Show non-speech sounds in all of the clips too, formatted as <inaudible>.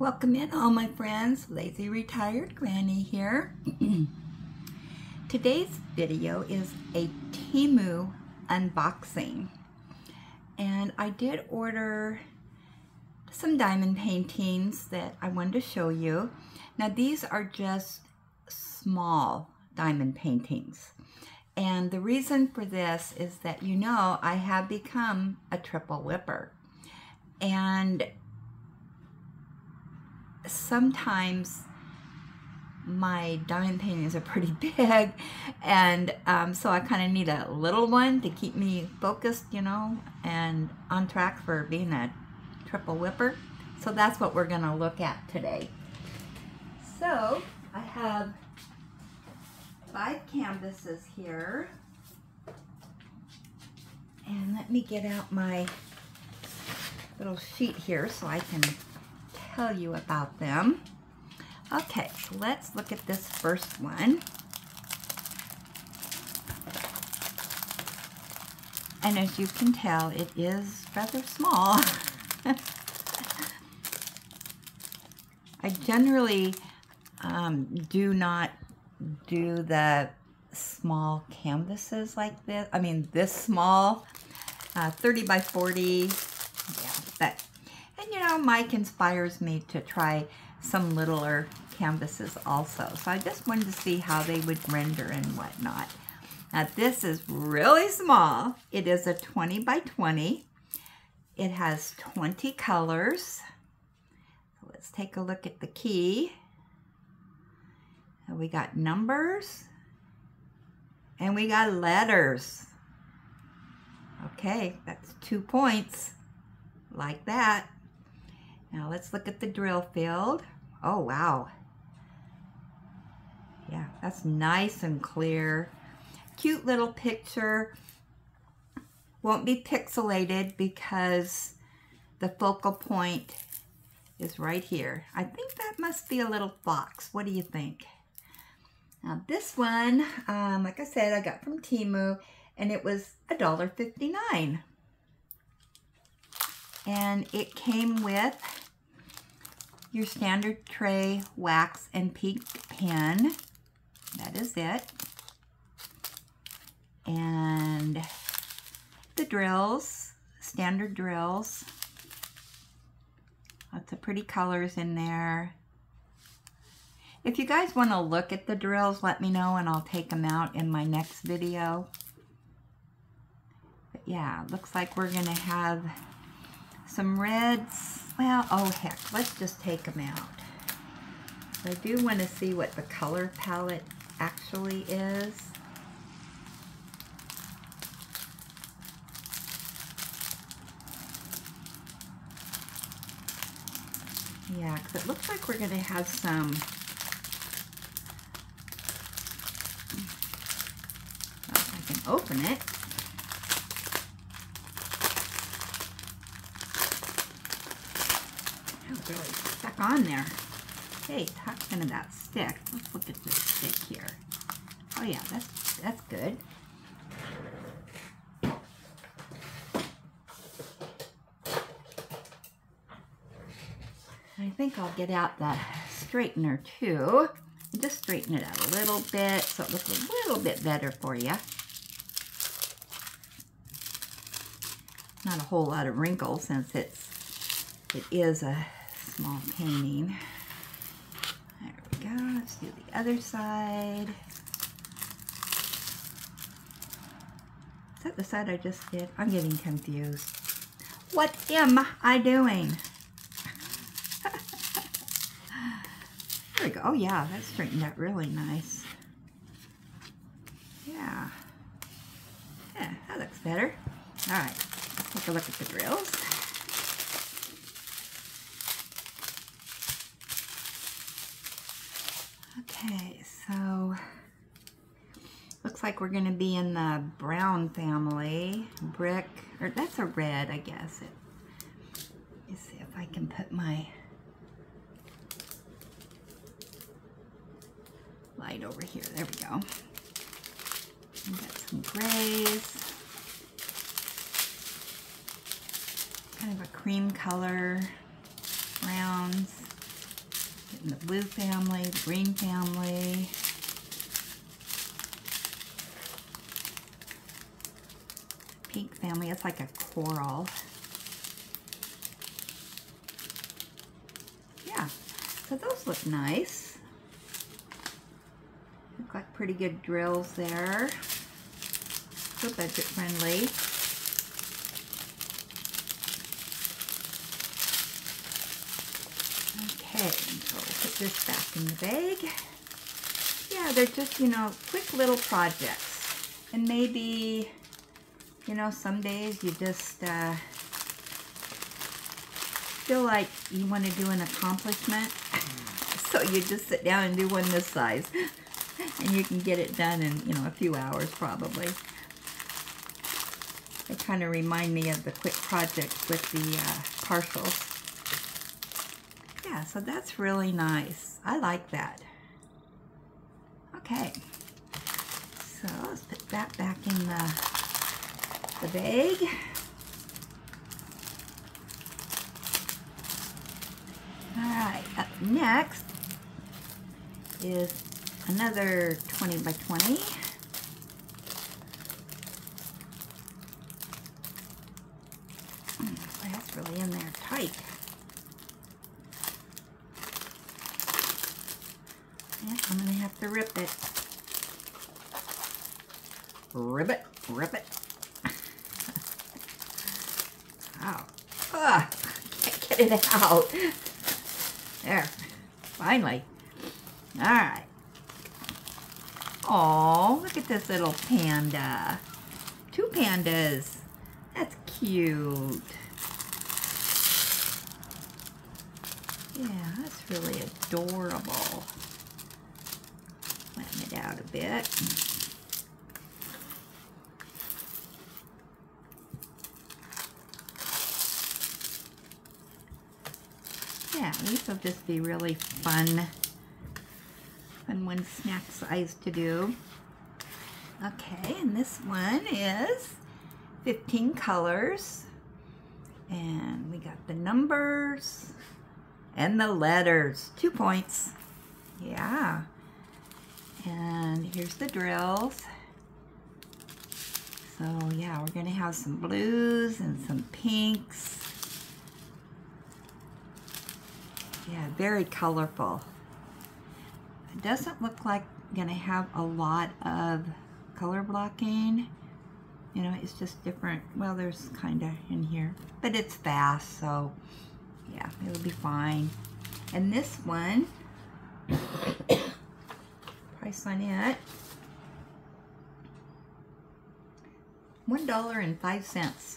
Welcome in all my friends, Lazy Retired Granny here. <clears throat> Today's video is a Temu unboxing. And I did order some diamond paintings that I wanted to show you. Now these are just small diamond paintings. And the reason for this is that you know I have become a triple whipper. And sometimes my diamond paintings are pretty <laughs> big and um, so I kind of need a little one to keep me focused you know and on track for being a triple whipper. So that's what we're gonna look at today. So I have five canvases here. And let me get out my little sheet here so I can tell you about them. Okay, so let's look at this first one. And as you can tell, it is rather small. <laughs> I generally um, do not do the small canvases like this. I mean, this small, uh, 30 by 40. Yeah, but and you know, Mike inspires me to try some littler canvases also. So I just wanted to see how they would render and whatnot. Now this is really small. It is a 20 by 20. It has 20 colors. So let's take a look at the key. And we got numbers and we got letters. Okay, that's two points like that. Now let's look at the drill field. Oh, wow. Yeah, that's nice and clear. Cute little picture. Won't be pixelated because the focal point is right here. I think that must be a little fox. What do you think? Now this one, um, like I said, I got from Temu and it was $1.59. And it came with your standard tray wax and pink pen. That is it. And the drills, standard drills. Lots of pretty colors in there. If you guys want to look at the drills, let me know and I'll take them out in my next video. But yeah, looks like we're going to have some reds. Well, oh heck, let's just take them out. I do want to see what the color palette actually is. Yeah, because it looks like we're going to have some I can open it. Really stuck on there. Hey, tucked into that stick. Let's look at this stick here. Oh yeah, that's that's good. I think I'll get out the straightener too. Just straighten it out a little bit so it looks a little bit better for you. Not a whole lot of wrinkles since it's it is a small painting. There we go. Let's do the other side. Is that the side I just did? I'm getting confused. What am I doing? <laughs> there we go. Oh yeah, that straightened out really nice. Yeah. Yeah, that looks better. All right, let's take a look at the drills. Okay, so looks like we're going to be in the brown family. Brick, or that's a red, I guess. It, let me see if I can put my light over here. There we go. We got some grays. Kind of a cream color. Browns. Getting the blue family, the green family. Pink family, it's like a coral. Yeah, so those look nice. Look like pretty good drills there. So budget friendly. Okay, so we'll put this back in the bag. Yeah, they're just, you know, quick little projects. And maybe, you know, some days you just uh, feel like you want to do an accomplishment. <laughs> so you just sit down and do one this size. <laughs> and you can get it done in, you know, a few hours probably. They kind of remind me of the quick projects with the uh, partials yeah, so that's really nice. I like that. Okay, so let's put that back in the, the bag. All right, up next is another 20 by 20. Hmm, that's really in there tight. Yeah, I'm gonna have to rip it. Rip it, rip it. Ow. Ugh, can't get it out. There, finally. All right. Oh, look at this little panda. Two pandas. That's cute. Yeah, that's really adorable it out a bit. Yeah, these will just be really fun, fun one snack size to do. Okay, and this one is 15 colors. And we got the numbers and the letters. Two points. Yeah. And here's the drills. So yeah, we're gonna have some blues and some pinks. Yeah, very colorful. It doesn't look like gonna have a lot of color blocking. You know, it's just different. Well, there's kind of in here, but it's fast, so yeah, it'll be fine. And this one, <coughs> price on it, $1.05.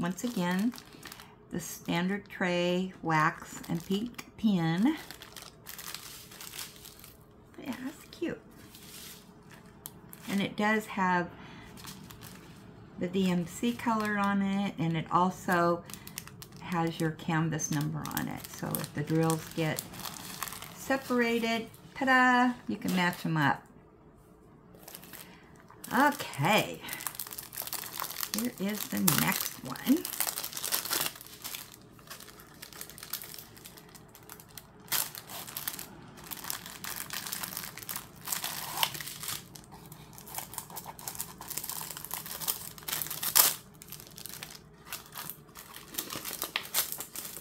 Once again, the standard tray wax and pink pin. Yeah, that's cute. And it does have the DMC color on it, and it also has your canvas number on it. So if the drills get separated, ta-da, you can match them up. Okay, here is the next one.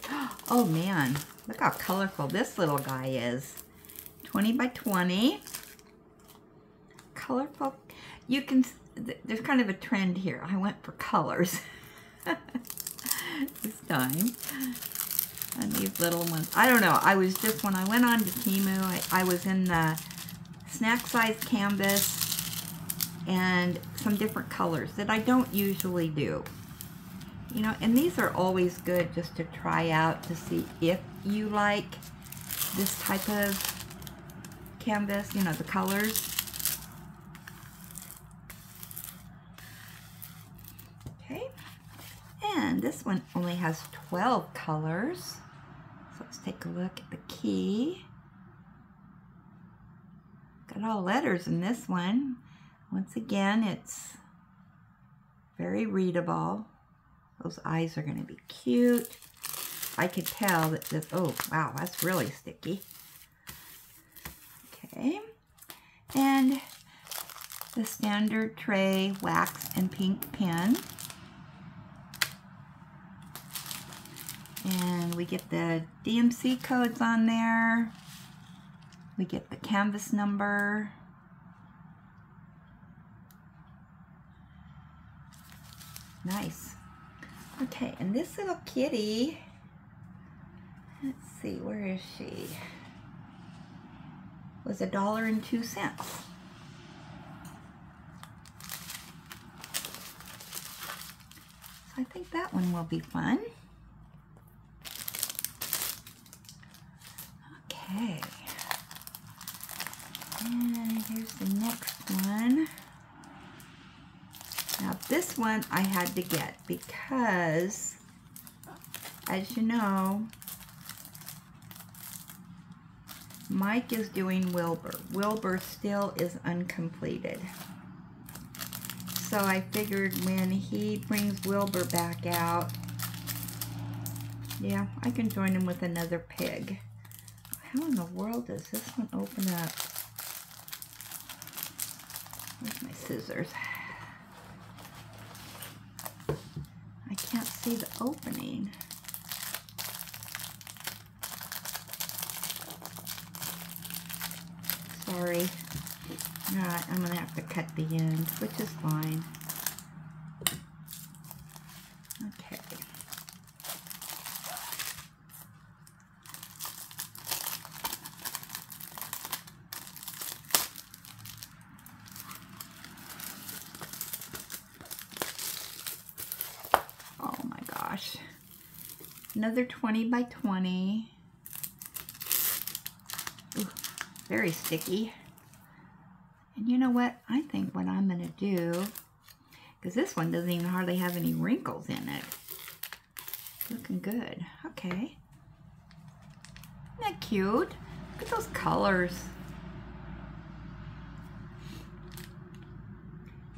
<gasps> Oh man, look how colorful this little guy is. 20 by 20. Colorful. You can, there's kind of a trend here. I went for colors <laughs> this time. And these little ones. I don't know. I was just, when I went on to Temu, I, I was in the snack size canvas and some different colors that I don't usually do. You know, and these are always good just to try out to see if you like this type of canvas, you know, the colors. Okay, this one only has 12 colors. So let's take a look at the key. Got all letters in this one. Once again, it's very readable. Those eyes are going to be cute. I could tell that this, oh, wow, that's really sticky. Okay. And the standard tray wax and pink pen. And we get the DMC codes on there. We get the canvas number. Nice. Okay, and this little kitty, let's see, where is she? Was a dollar and two cents. So I think that one will be fun. Okay. And here's the next one. Now this one I had to get because, as you know, Mike is doing Wilbur. Wilbur still is uncompleted. So I figured when he brings Wilbur back out, yeah, I can join him with another pig. How in the world does this one open up? Where's my scissors? I can't see the opening. Sorry. Alright, I'm going to have to cut the end, which is fine. Okay. Oh my gosh. Another 20 by 20. Ooh, very sticky. And you know what? I think what I'm going to do, because this one doesn't even hardly have any wrinkles in it. Looking good. Okay. Isn't that cute? Look at those colors.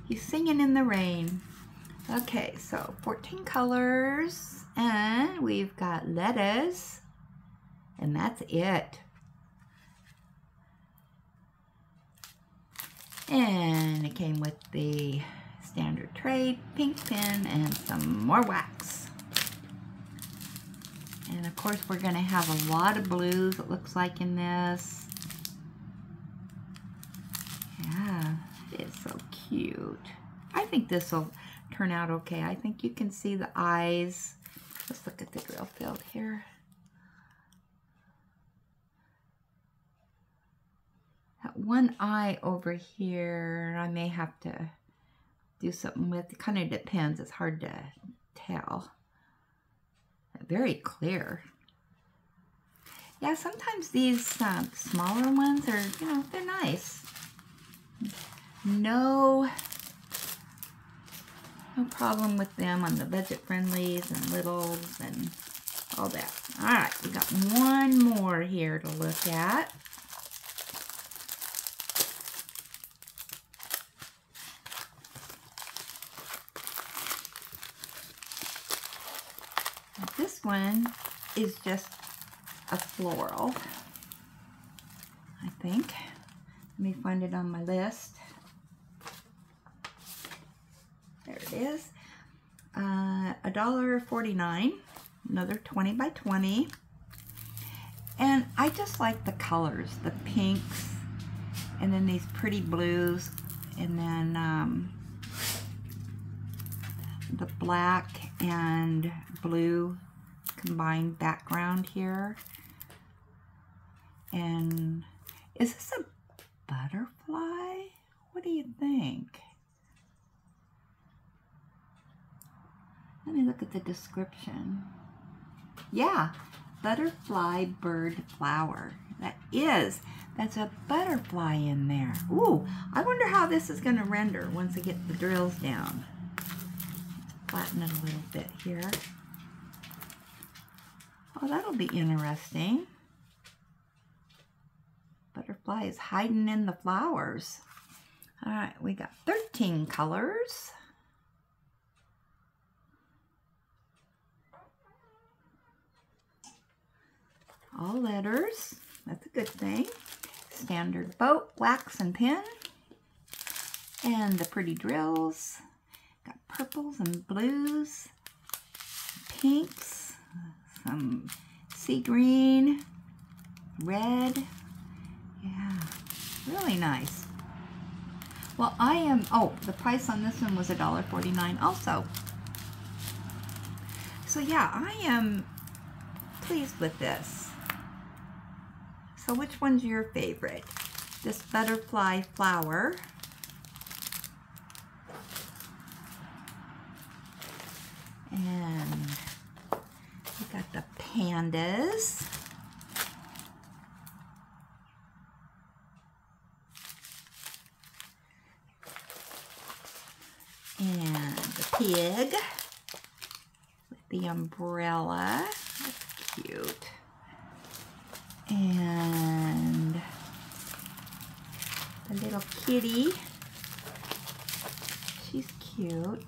He's singing in the rain. Okay, so 14 colors, and we've got lettuce, and that's it. And it came with the standard tray, pink pen, and some more wax. And of course we're going to have a lot of blues, it looks like in this. Yeah, it is so cute. I think this will turn out okay. I think you can see the eyes. Let's look at the drill field here. That one eye over here, I may have to do something with. It kind of depends. It's hard to tell. Very clear. Yeah, sometimes these um, smaller ones are, you know, they're nice. No no problem with them on the budget friendlies and littles and all that. All right, we got one more here to look at. This one is just a floral, I think. Let me find it on my list. Is. Uh, a dollar forty-nine. Another 20 by 20. And I just like the colors, the pinks, and then these pretty blues, and then um, the black and blue combined background here. And is this a butterfly? What do you think? Let me look at the description. Yeah, butterfly bird flower. That is. That's a butterfly in there. Ooh, I wonder how this is going to render once I get the drills down. Flatten it a little bit here. Oh, that'll be interesting. Butterfly is hiding in the flowers. All right, we got 13 colors. All letters. That's a good thing. Standard boat, wax and pin. And the pretty drills. Got purples and blues, pinks, some sea green, red. Yeah, really nice. Well, I am, oh, the price on this one was $1.49 also. So yeah, I am pleased with this. So which one's your favorite? This butterfly flower. And we got the pandas. And the pig with the umbrella. That's cute. And the little kitty. She's cute.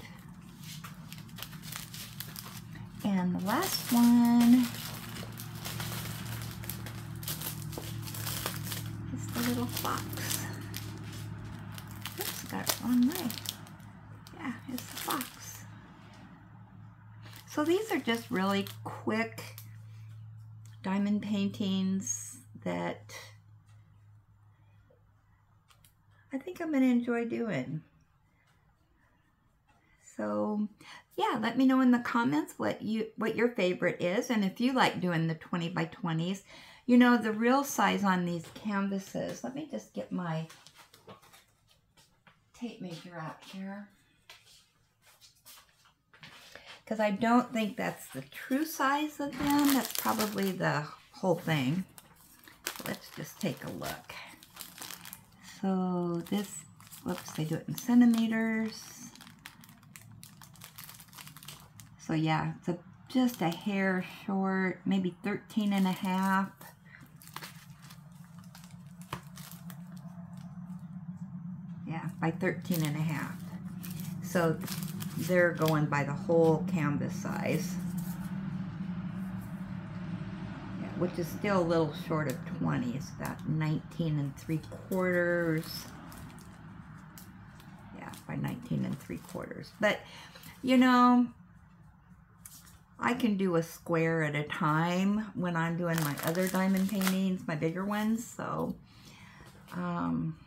And the last one is the little fox. Oops, got it wrong way. Yeah, it's the fox. So these are just really quick diamond paintings that I think I'm going to enjoy doing. So yeah, let me know in the comments what you what your favorite is and if you like doing the 20 by 20s. You know, the real size on these canvases, let me just get my tape measure out here. Because I don't think that's the true size of them. That's probably the whole thing. Let's just take a look. So this, whoops, they do it in centimeters. So yeah, it's a, just a hair short, maybe 13 and a half. Yeah, by 13 and a half. So they're going by the whole canvas size. Yeah, which is still a little short of 20. It's about 19 and 3 quarters. Yeah, by 19 and 3 quarters. But, you know, I can do a square at a time when I'm doing my other diamond paintings, my bigger ones. So, um,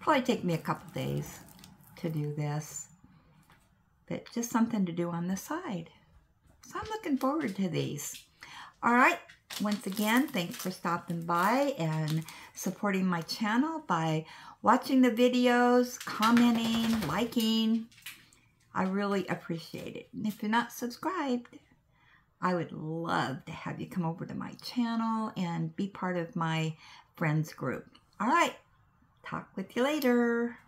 probably take me a couple days to do this. But just something to do on the side. So I'm looking forward to these. All right. Once again, thanks for stopping by and supporting my channel by watching the videos, commenting, liking, I really appreciate it. And if you're not subscribed, I would love to have you come over to my channel and be part of my friends group. All right. Talk with you later.